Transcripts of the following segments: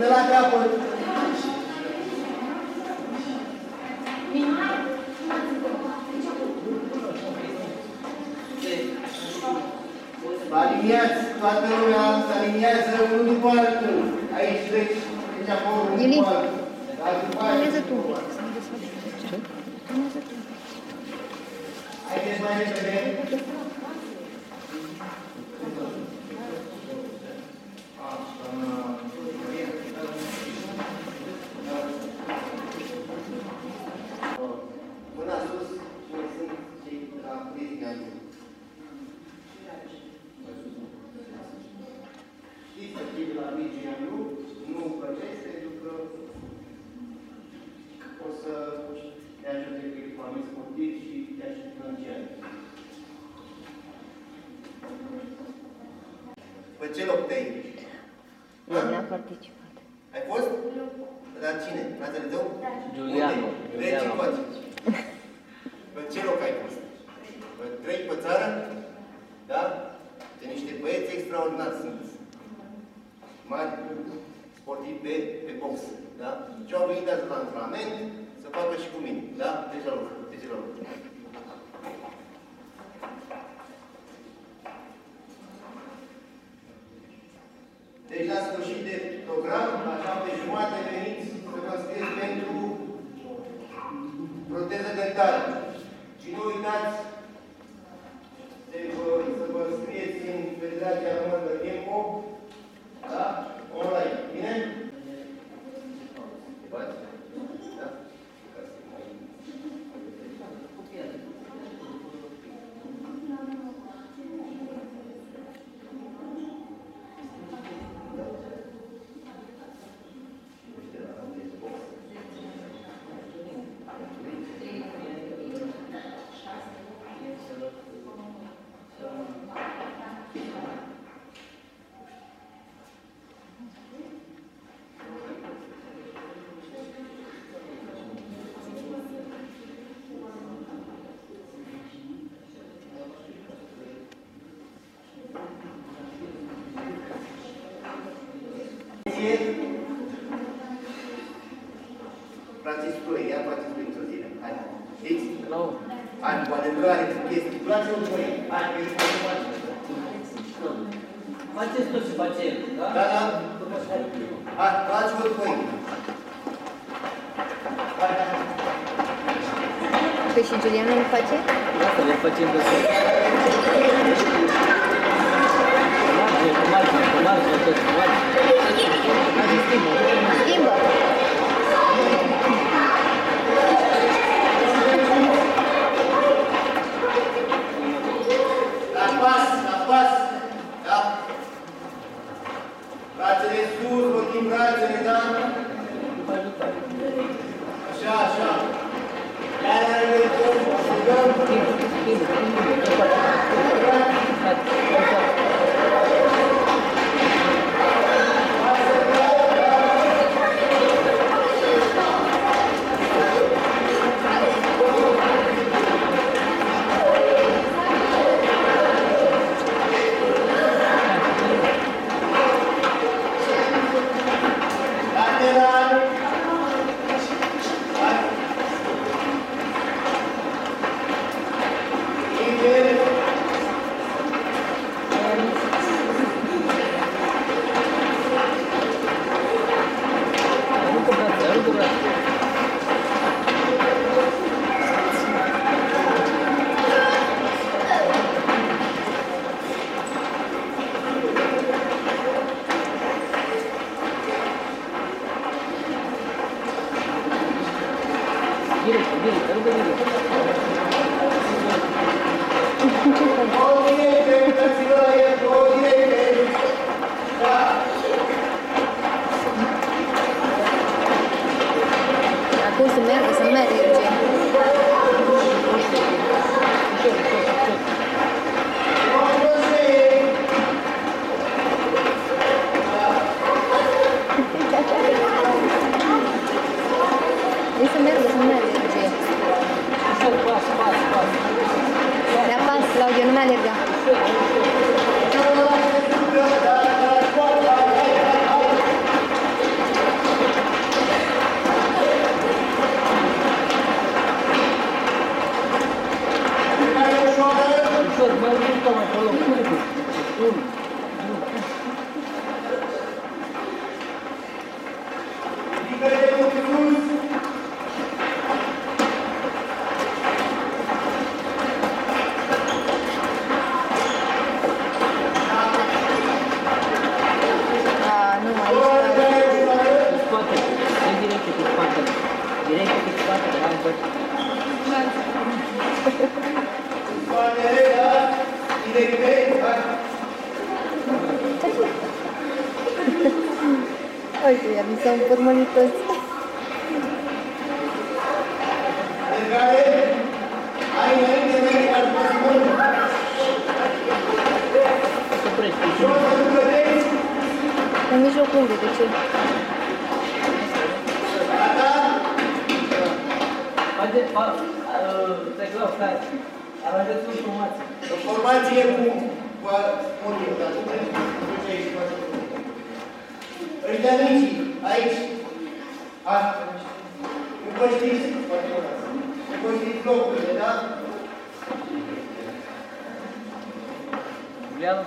până la capăt. Vă aliniați, toată lumea se aliniază unul după altul. Aici treci, deci acolo unul Ili. după altul. Dar după aia- Urmează tu un pic, să ne desfășurăm. Urmează tu. Haideți mai repede. Antrenament să facă și cu mine. Da? Deci la loc. Deci la loc. Deci la sfârșit de program, la șapte jumate, veniți să vă înscrieți pentru proteză dentară. Și nu uitați de vă, să vă înscrieți în Federația Română de Tempo, da? Online. Bine? Bați? Frații spui, ia frații spui într-o zi. Hai, știți? Nu. Hai, poate nu are chestii. Place un băie. Hai, că ești mai mare. Faceți tot ce face el, da? Da, da. Hai, place un băie. Hai, hai. Păi și Giuliana nu face? Asta le facem de tot. Marge, cu marge, cu marge, tot cu marge. Marge schimbă. Schimbă. Brațele sus, rotim brațele, da? După ajutare. Așa, așa. suntem urmărități. În mijlocul unde, de ce? Haideți, teclau, stai. Arătați informații. Informație cu... cu... cu... cu... cu... cu... cu... cu... Притормите. Аити. А? Вы пошли. Вы пошли кнопку, да? Глянув.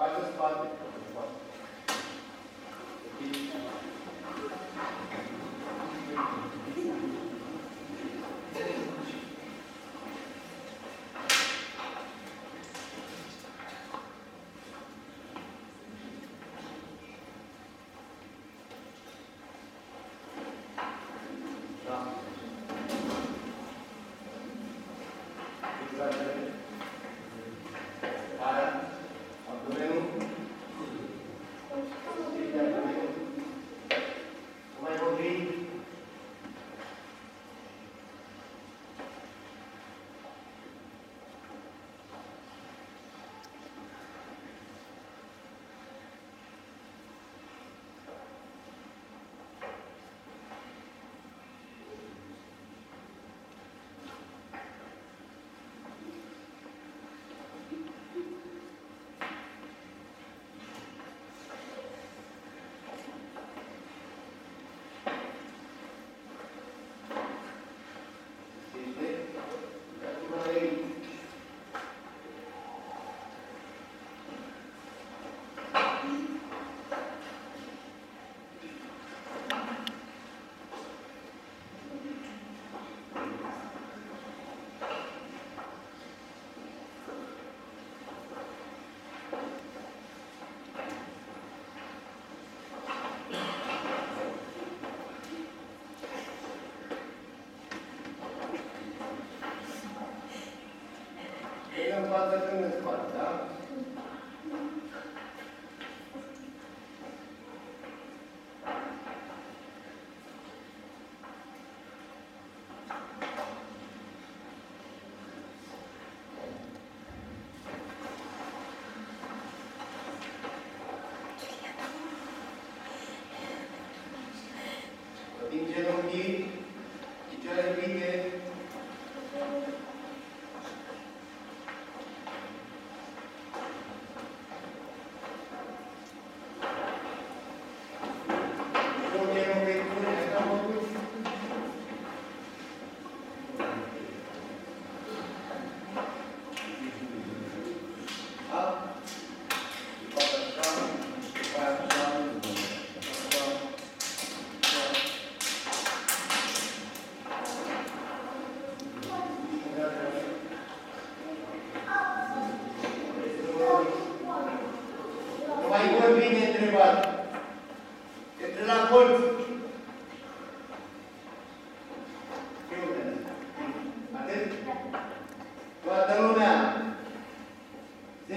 I just thought față când îți faci, da?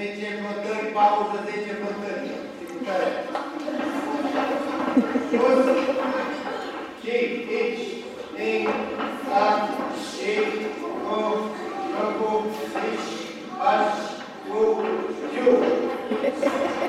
10 flotări, pauză, 10 flotări. Plus 5, 8, 7, 9, 10, 11, 12, 13.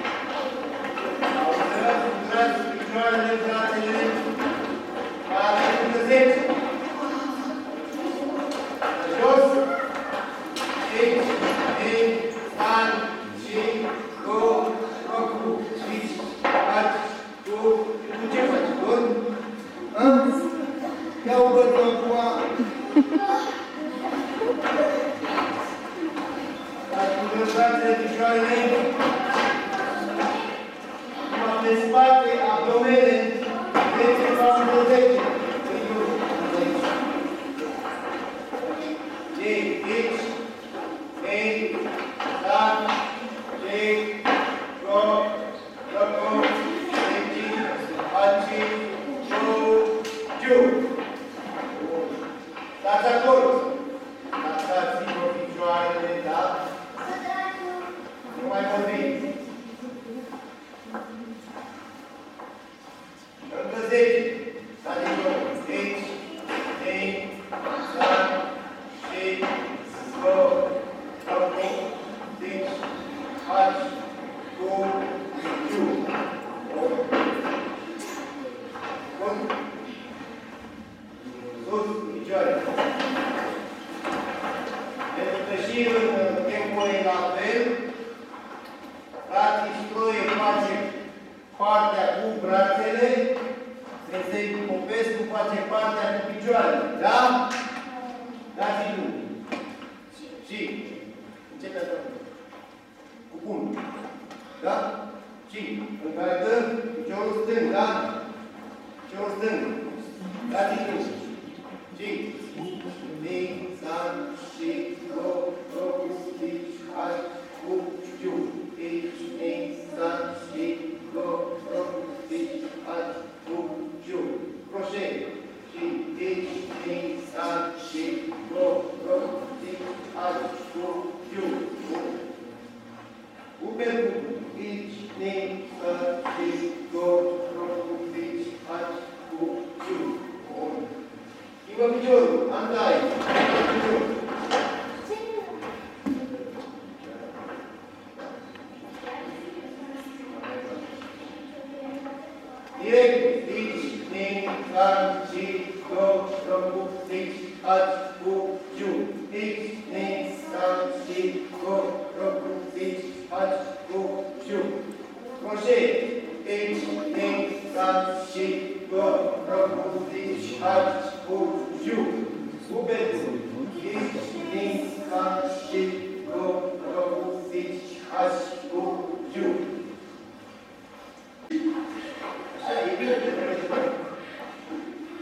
Cine? Încărcăm piciorul stâng, da? Piciorul stâng. Dați stâng. Ci. Mi, san, și, ro, ro, si, ai, cu, ciu. Ti, mi, san, și, ro, ro, si, ai, cu, ciu. Croșet. Ci, ti, mi, san, și, ro, ro, si, ai, cu, ciu. Uber, cu, ici, Über Millionen Anleihen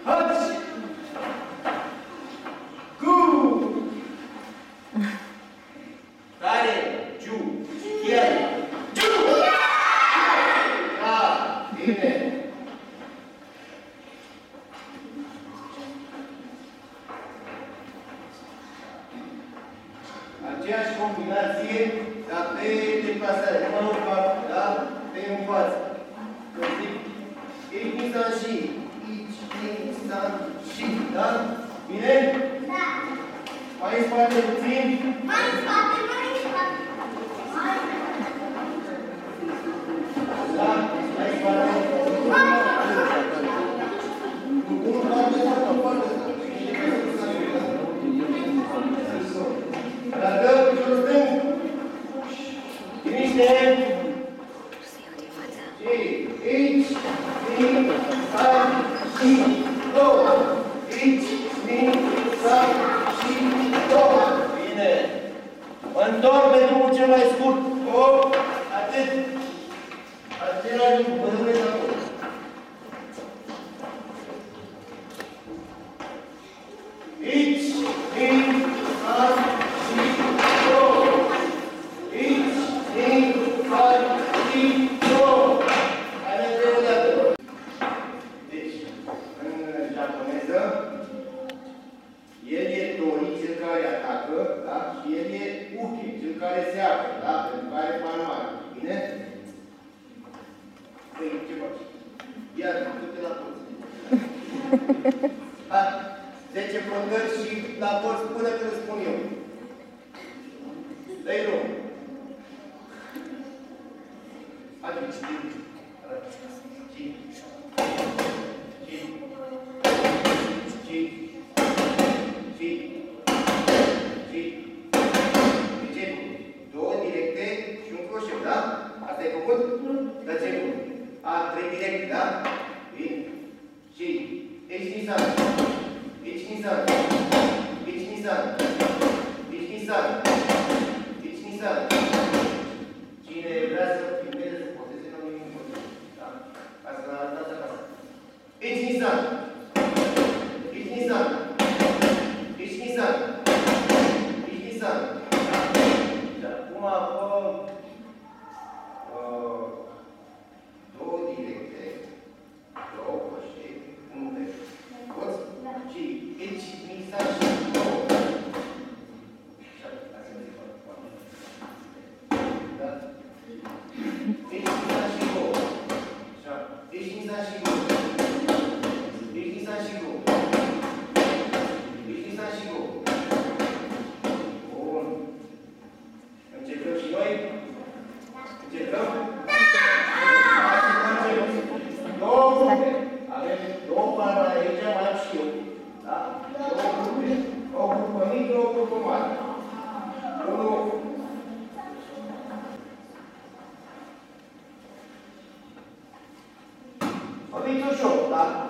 هذا 推出我们的。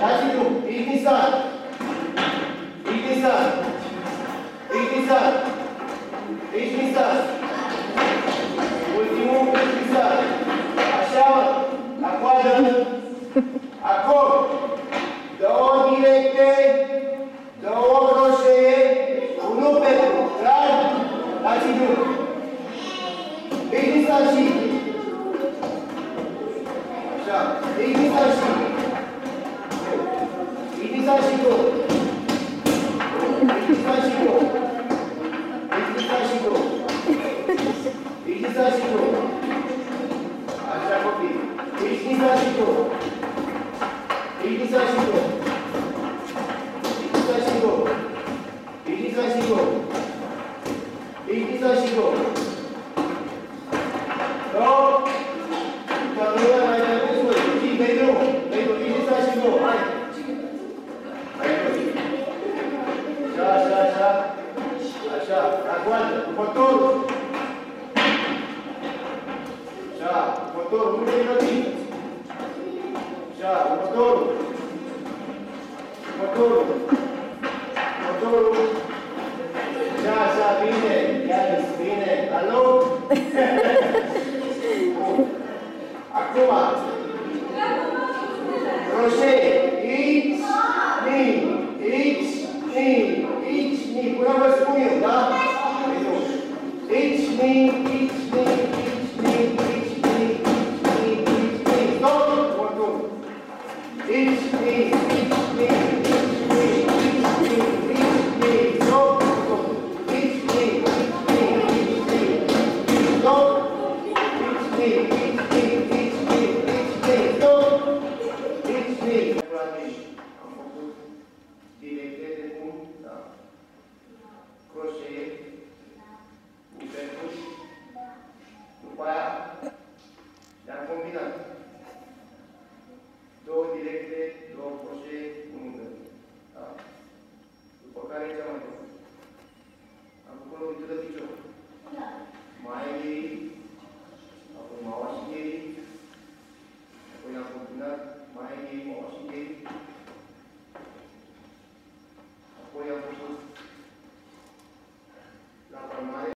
As you? Do, it is the Μπούτορ, μπούτορ, κάζα πίνε, κάζα πίνε, αλλού. Ακόμα. Ροζέ.